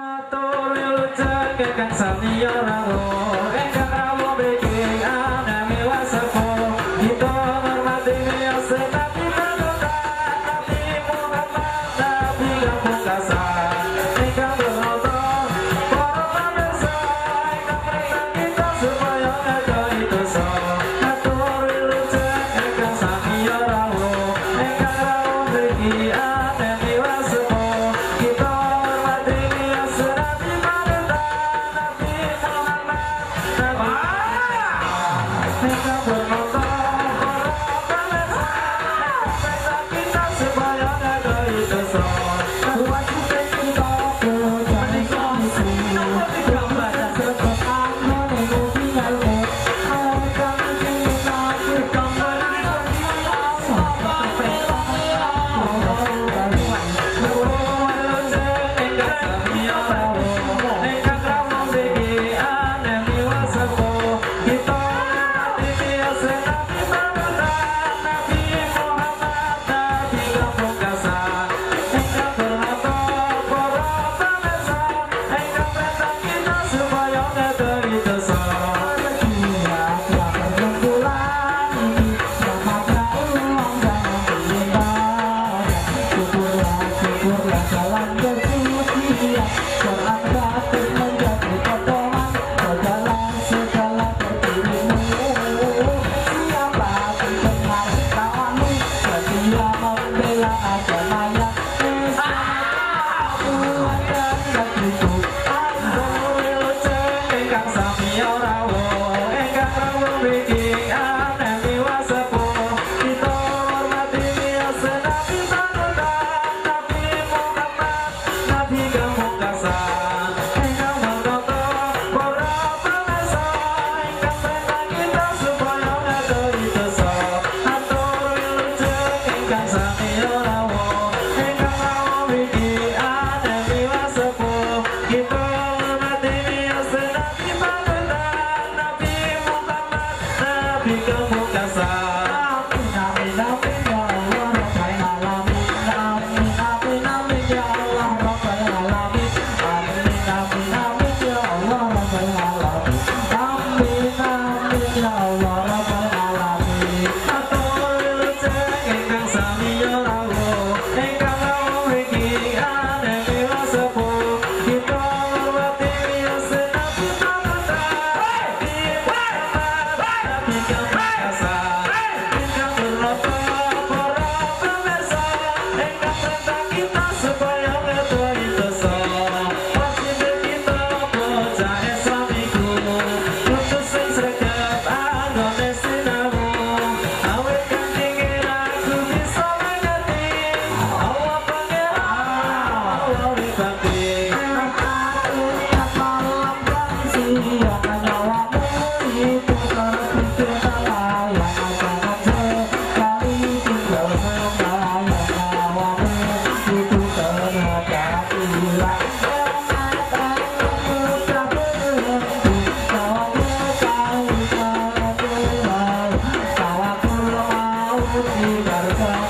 Atur wilujeng ingkang sami You gotta la.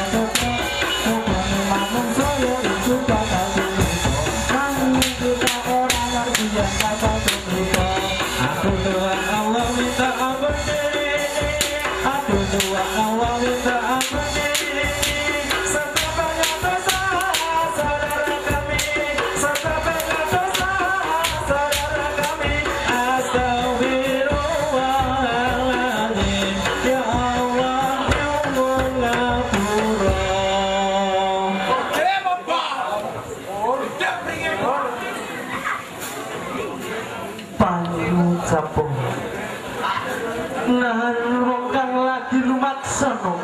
laksono.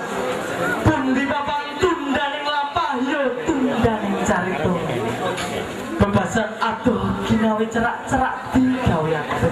Pundi papan tundaning lapah ya yo tundaning carito. Bebasan aduh kinawi cerak-cerak digawe aku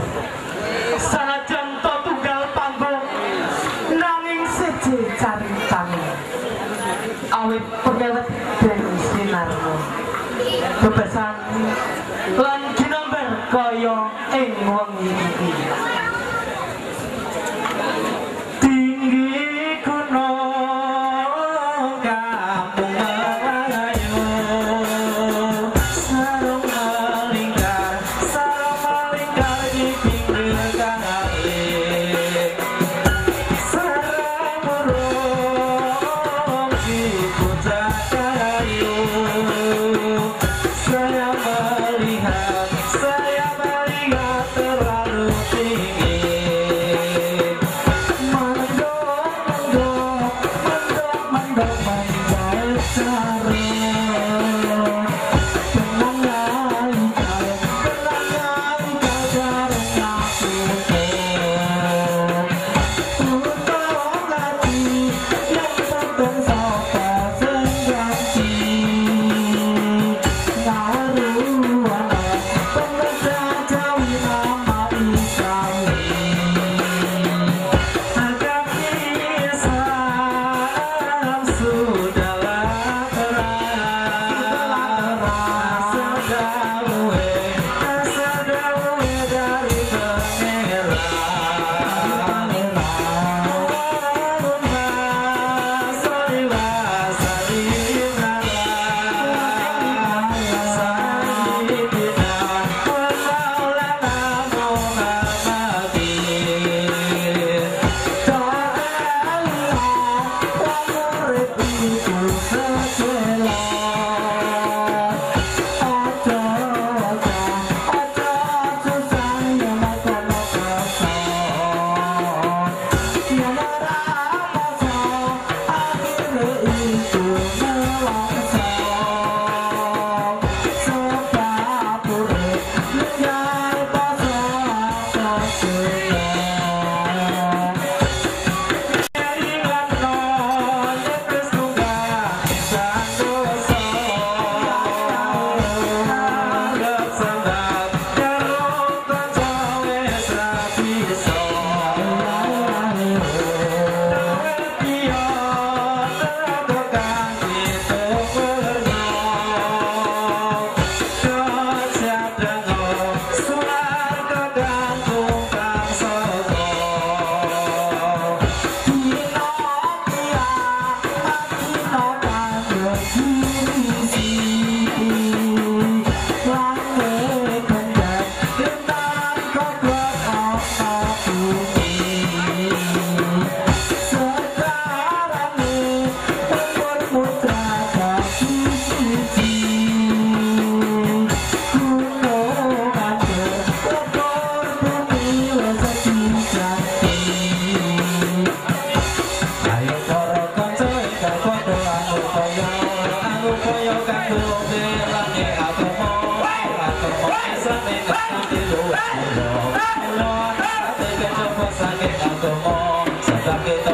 that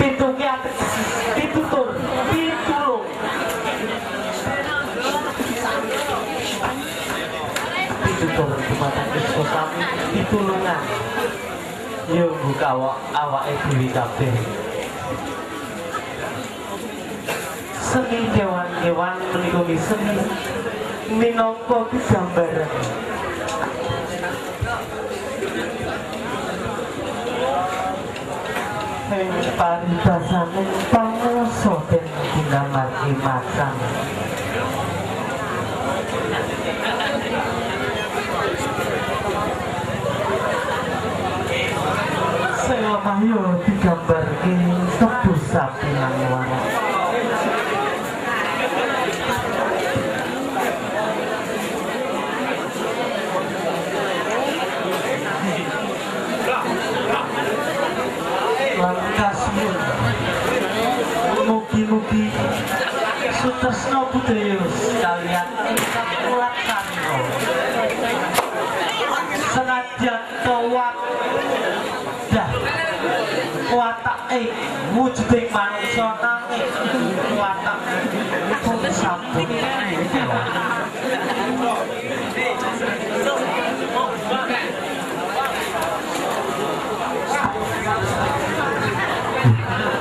pitu ki ateges pitutur pitulung pitutur dumateng Kristus sami pitulungan yo buka awak awake dhewe kabeh. Seni kewan-kewan menika seni. Minangka gambaran pantasane pangoso ten kinamar imasang Saya mayo digambar ini tebus sapi nang warna Budayus kalian ingkang mulaksana Senadyan kewat dah. Watake wujuding manungsa nanging watak pun sampun Petan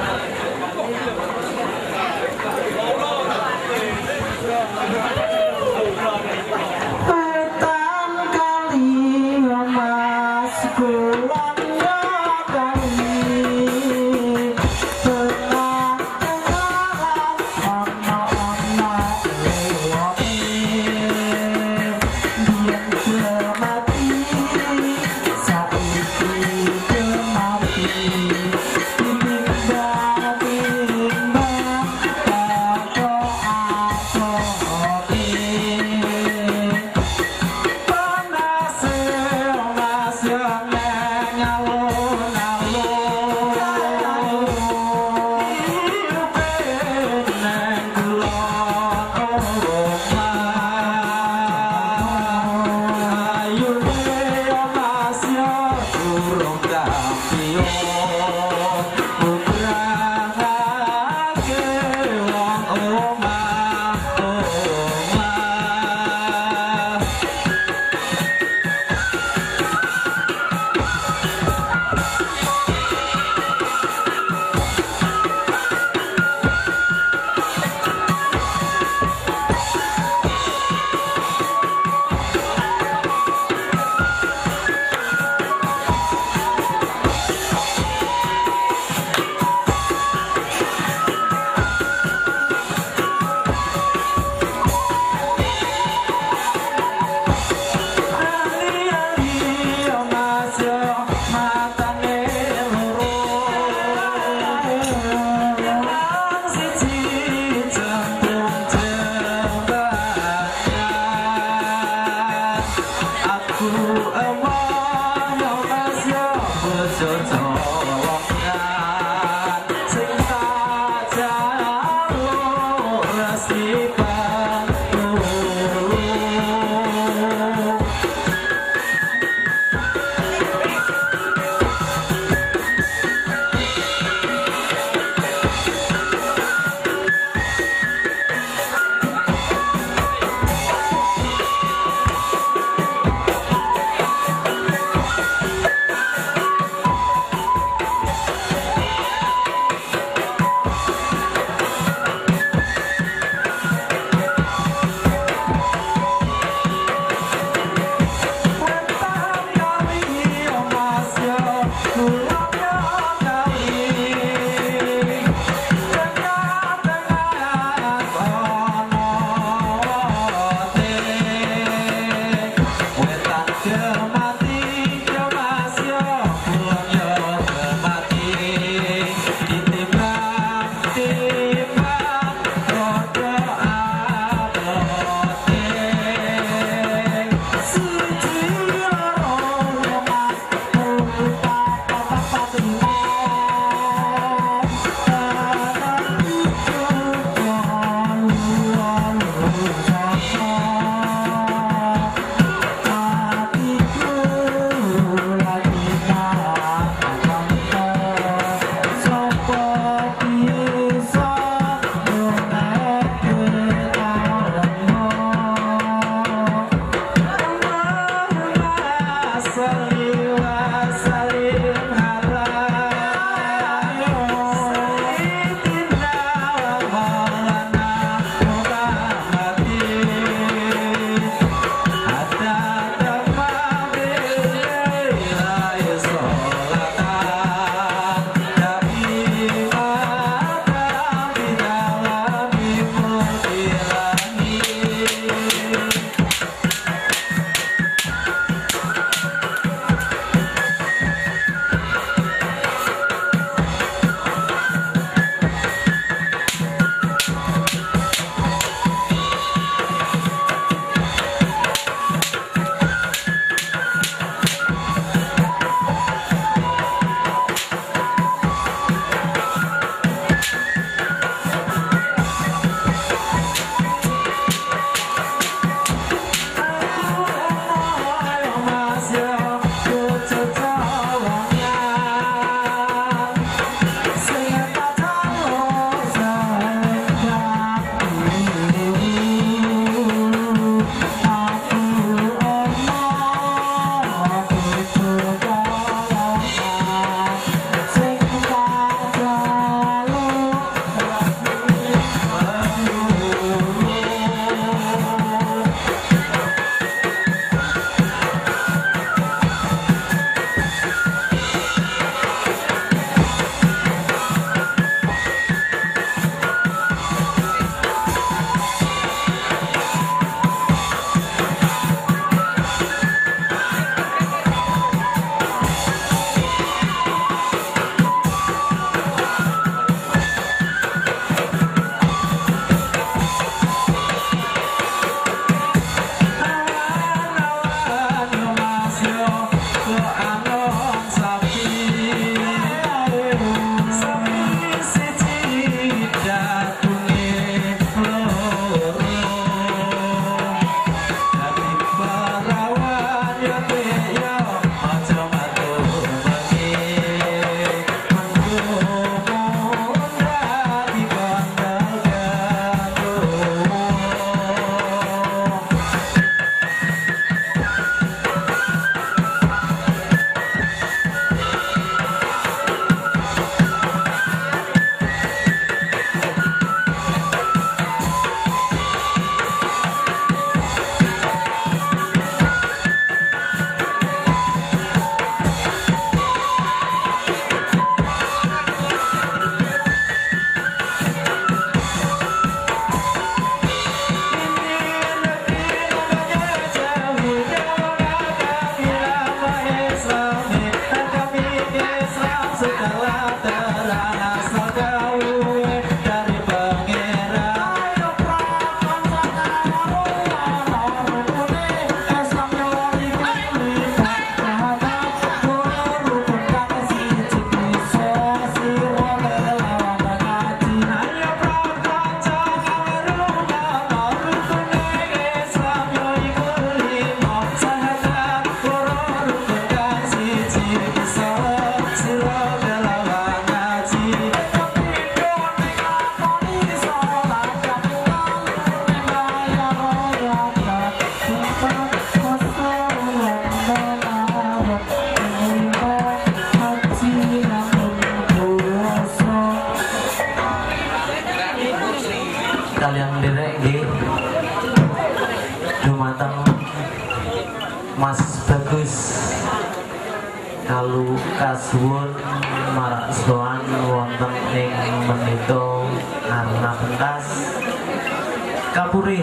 kapuri.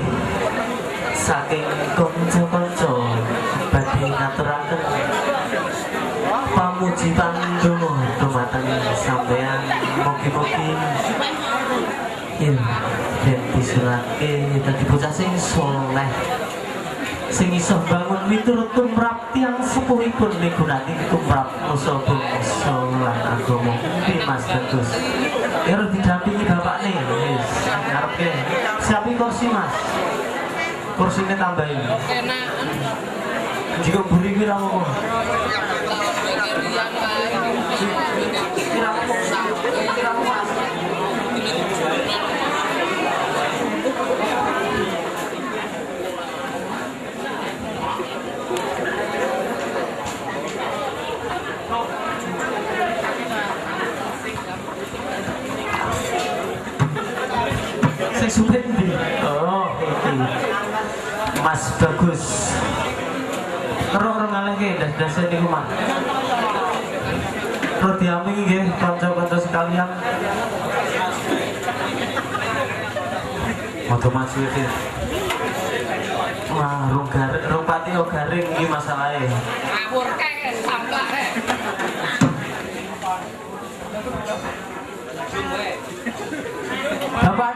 Saking kanca-kanca badhe ngaturaken pamuji pandonga. Dumateng sampeyan mugi-mugi. Il ben disulake dadi bocah sing soleh sing iso bangun miturut tumrap tiang sepuhipun migunani tumrap musa bangsa lan agama kuwi Mas Bagus ya didampingi bapak nih wis ngarepe siapi kursi Mas. Kursinya tambahin. Jika buri kira apa kira apa kira apa Mas sing supir ndi? Oh, iki. Mas bagus. Ero ngalih das-das niku mah. Ero diampingi nggih kanca-kanca sekalian. Moto maju iki. Wah, rung garing, rung pati o garing iki masalahe. ngawur kae